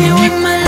you in my